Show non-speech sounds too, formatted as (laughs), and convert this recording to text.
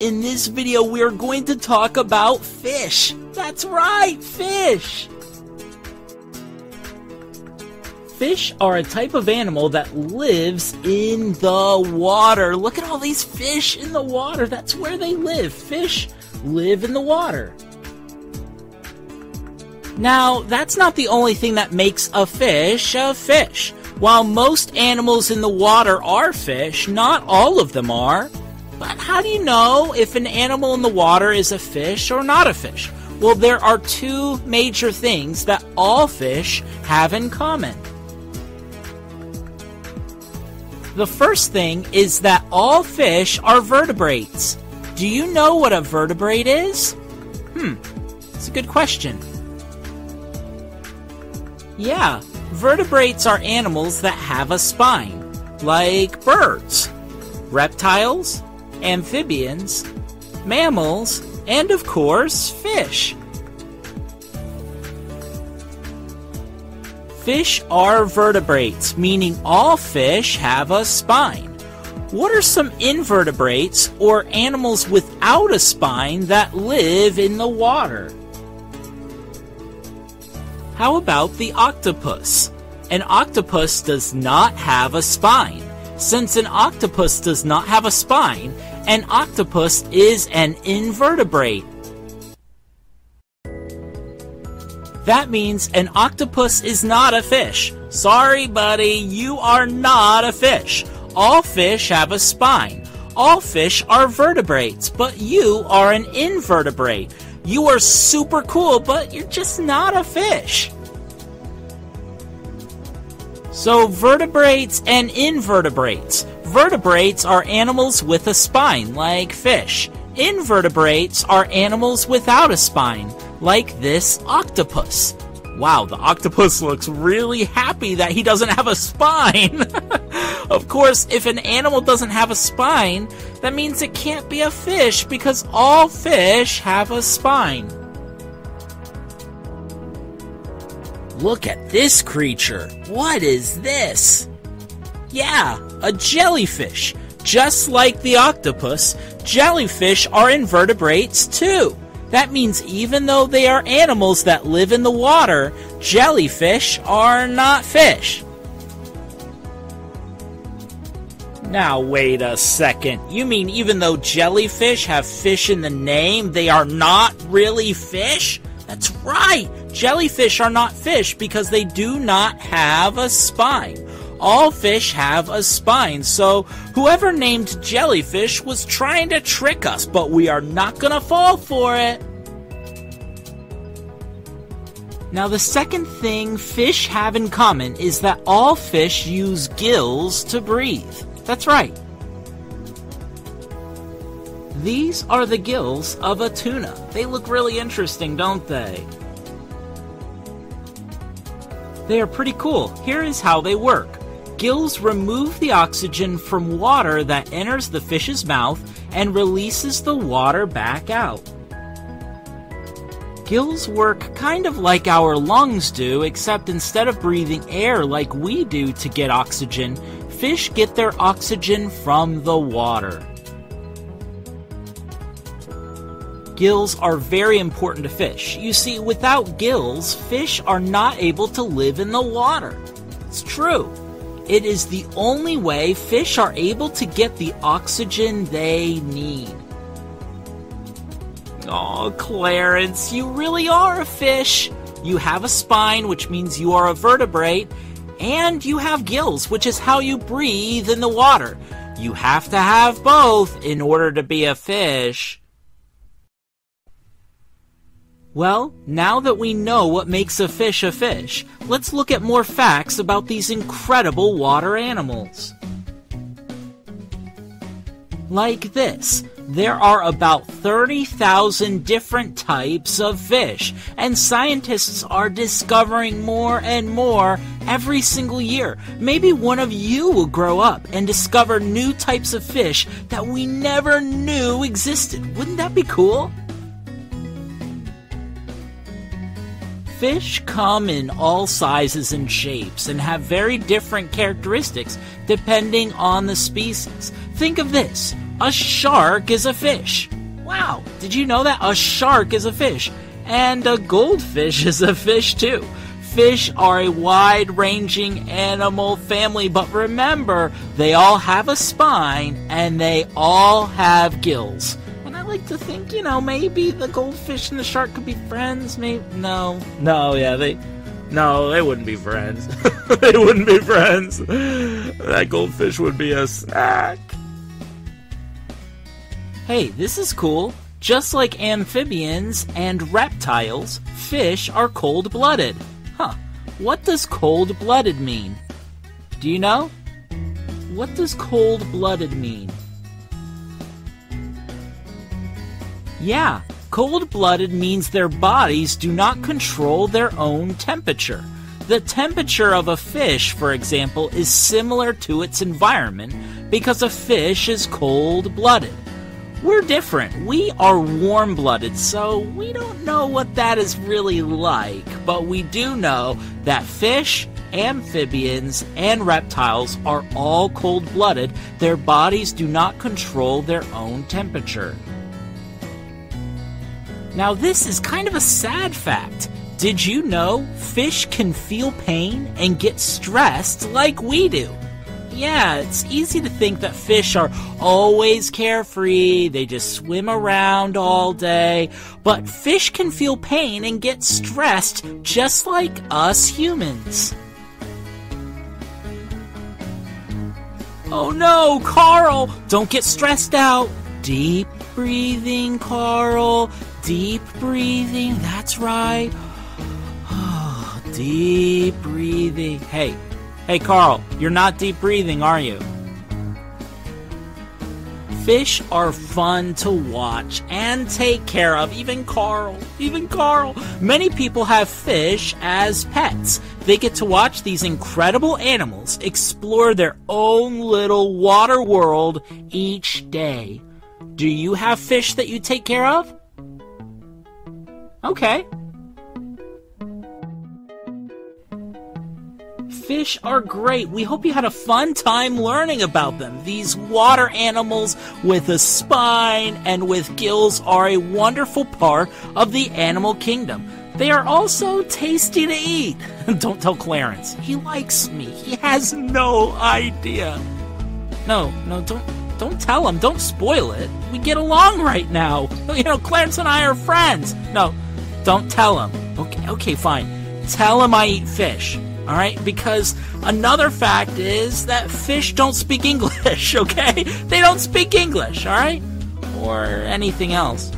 In this video, we are going to talk about fish. That's right, fish. Fish are a type of animal that lives in the water. Look at all these fish in the water. That's where they live. Fish live in the water. Now, that's not the only thing that makes a fish a fish. While most animals in the water are fish, not all of them are. But how do you know if an animal in the water is a fish or not a fish? Well, there are two major things that all fish have in common. The first thing is that all fish are vertebrates. Do you know what a vertebrate is? Hmm, it's a good question. Yeah, vertebrates are animals that have a spine, like birds, reptiles, amphibians, mammals, and of course, fish. Fish are vertebrates, meaning all fish have a spine. What are some invertebrates or animals without a spine that live in the water? How about the octopus? An octopus does not have a spine. Since an octopus does not have a spine, an octopus is an invertebrate. That means an octopus is not a fish. Sorry, buddy, you are not a fish. All fish have a spine. All fish are vertebrates, but you are an invertebrate. You are super cool, but you're just not a fish. So, vertebrates and invertebrates. Vertebrates are animals with a spine, like fish. Invertebrates are animals without a spine, like this octopus. Wow, the octopus (laughs) looks really happy that he doesn't have a spine. (laughs) of course, if an animal doesn't have a spine, that means it can't be a fish because all fish have a spine. Look at this creature. What is this? Yeah, a jellyfish. Just like the octopus, jellyfish are invertebrates too. That means even though they are animals that live in the water, jellyfish are not fish. Now, wait a second. You mean even though jellyfish have fish in the name, they are not really fish? That's right! Jellyfish are not fish because they do not have a spine. All fish have a spine, so whoever named jellyfish was trying to trick us, but we are not gonna fall for it. Now, the second thing fish have in common is that all fish use gills to breathe. That's right. These are the gills of a tuna. They look really interesting, don't they? They are pretty cool. Here is how they work. Gills remove the oxygen from water that enters the fish's mouth and releases the water back out. Gills work kind of like our lungs do, except instead of breathing air like we do to get oxygen, fish get their oxygen from the water. Gills are very important to fish. You see, without gills, fish are not able to live in the water. It's true. It is the only way fish are able to get the oxygen they need. Oh, Clarence, you really are a fish. You have a spine, which means you are a vertebrate, and you have gills, which is how you breathe in the water. You have to have both in order to be a fish. Well, now that we know what makes a fish a fish, let's look at more facts about these incredible water animals. Like this, there are about 30,000 different types of fish, and scientists are discovering more and more every single year. Maybe one of you will grow up and discover new types of fish that we never knew existed. Wouldn't that be cool? Fish come in all sizes and shapes and have very different characteristics depending on the species. Think of this A shark is a fish. Wow, did you know that? A shark is a fish. And a goldfish (laughs) is a fish too. Fish are a wide ranging animal family, but remember, they all have a spine and they all have gills. And I like to think, you know, maybe the goldfish and the shark could be friends. Maybe. No. No, yeah, they. No, they wouldn't be friends. (laughs) they wouldn't be friends. That goldfish would be a snack. Hey, this is cool. Just like amphibians and reptiles, fish are cold blooded. Huh. What does cold blooded mean? Do you know? What does cold blooded mean? Yeah, cold blooded means their bodies do not control their own temperature. The temperature of a fish, for example, is similar to its environment because a fish is cold blooded. We're different. We are warm blooded, so we don't know what that is really like, but we do know that fish, amphibians, and reptiles are all cold blooded. Their bodies do not control their own temperature. Now, this is kind of a sad fact. Did you know fish can feel pain and get stressed like we do? yeah, it's easy to think that fish are always carefree, they just swim around all day. But fish can feel pain and get stressed just like us humans. Oh no, Carl! Don't get stressed out. Deep breathing, Carl. Deep breathing, that's right. Ah, deep breathing. Hey, Hey, Carl, you're not deep breathing, are you? Fish are fun to watch and take care of. Even Carl, even Carl. Many people have fish as pets. They get to watch these incredible animals explore their own little water world each day. Do you have fish that you take care of? Okay. fish are great. We hope you had a fun time learning about them. These water animals with a spine and with gills are a wonderful part of the animal kingdom. They are also tasty to eat. (laughs) don't tell Clarence. He likes me. He has no idea. No, no, don't don't tell him. Don't spoil it. We get along right now. (laughs) You know, Clarence and I are friends. No, don't tell him. Okay, okay, fine. Tell him I eat fish. All right, because another fact is that fish don't speak (laughs) English, okay? They don't speak English, all right? Or anything else.